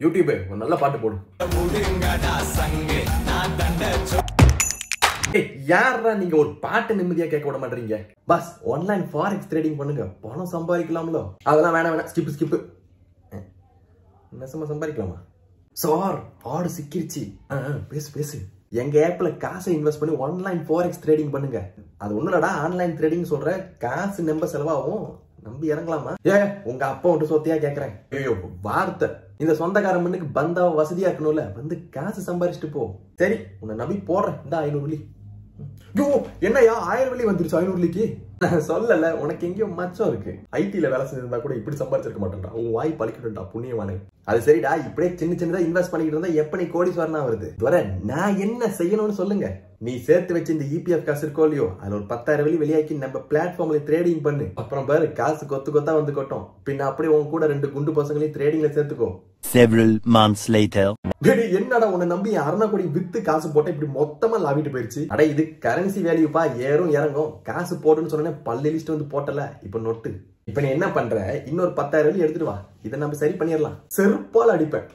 யூடியூபே ஒரு நல்ல பாட்டு போடும் ஏய், நீங்க ஒரு பாட்டு நிம்மதியா கேட்க விட மாட்டீங்க பஸ் ஆன்லைன் ஃபாரெக்ஸ் ட்ரேடிங் பண்ணுங்க. பணம் சம்பாதிக்கலாம்ல. அதெல்லாம் வேணாம் வேணாம். ஸ்கிப் ஸ்கிப் நெசமா சம்பாதிக்கலாமா? சார் ஆடு சிக்கிருச்சு. ஆ, பேசு பேசு. எங்க ஆப்ல காசை இன்வெஸ்ட் பண்ணி ஆன்லைன் ஃபாரெக்ஸ் ட்ரேடிங் பண்ணுங்க. அது ஒண்ணுலடா ஆன்லைன் ட்ரேடிங் சொல்ற காசு நம்ப செலவாகும். நம்பி இறங்கலாமா? ஏ உங்க அப்பா விட்டு சொத்தியா கேக்குறேன். ஐயோ வார்த்தை. இந்த சொந்தக்கார மண்ணுக்கு பந்தா வசதியா இருக்கணும்ல. வந்து காசு சம்பாரிச்சுட்டு போ. சரி உன்னை நம்பி போடுறேன். இந்த ஐநூறு யோ என்னய்யா? ஆயிரம் வெள்ளி வந்துருச்சு ஐநூறுலிக்கு நான் சொல்லல உனக்கு எங்கேயோ மச்சம் இருக்கு. ஐடில வேலை செஞ்சிருந்தா கூட இப்படி சம்பாதிச்சிருக்க மாட்டேன்டா. உன் வாய் பழிக்கட்டும்டா புண்ணியவானே. அது சரிடா இப்படியே சின்ன சின்னதா இன்வெஸ்ட் பண்ணிக்கிட்டு இருந்தா எப்ப நீ கோடீஸ்வரனா வருது? துரை நான் என்ன செய்யணும்னு சொல்லுங்க. நீ சேர்த்து வச்சு இந்த இபிஎஃப் காசு இருக்கோ இல்லையோ அதுல ஒரு பத்தாயிரம் வெளி வெளியாக்கி நம்ம பிளாட்ஃபார்ம்ல ட்ரேடிங் பண்ணு. அப்புறம் பாரு காசு கொத்து கொத்தா வந்து கொட்டும். பின்ன அப்படியே உன் கூட ரெண்டு குண்டு பசங்களையும் ட்ரேடிங்ல சேர்த்துக்கோ. Several months later. டேய், என்னடா உன்னை நம்பி அரணா கோடி வித்து காசு போட்டா இப்படி மொத்தமா லாவிட்டு போயிருச்சு? அட இது கரன்சி வேல்யூப்பா ஏறும் இறங்கும். காசு போடுன்னு சொன்னே பல்லு லிஸ்ட் வந்து போட்டல. இப்ப நொட்டு. இப்ப நீ என்ன பண்ற? இன்னொரு பத்தாயிரம் வெள்ளி எடுத்துட்டு வா. இதை நம்ம சரி பண்ணிடலாம். செருப்பால் அடிப்பேன்.